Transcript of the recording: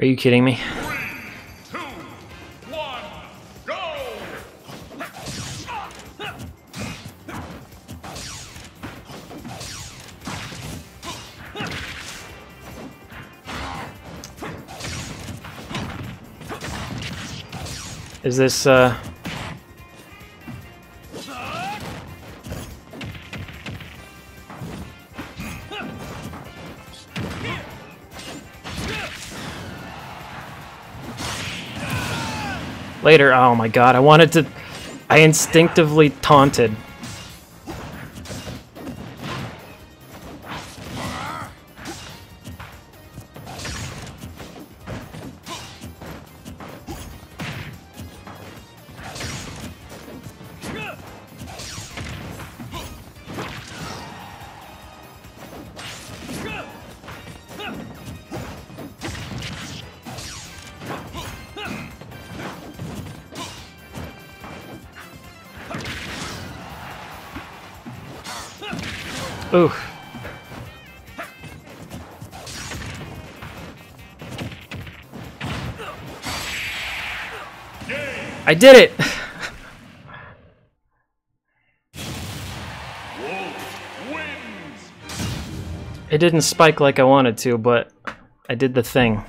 Are you kidding me? Is this, uh... Later, oh my god, I wanted to... I instinctively taunted. Ooh. I did it! It didn't spike like I wanted to, but I did the thing.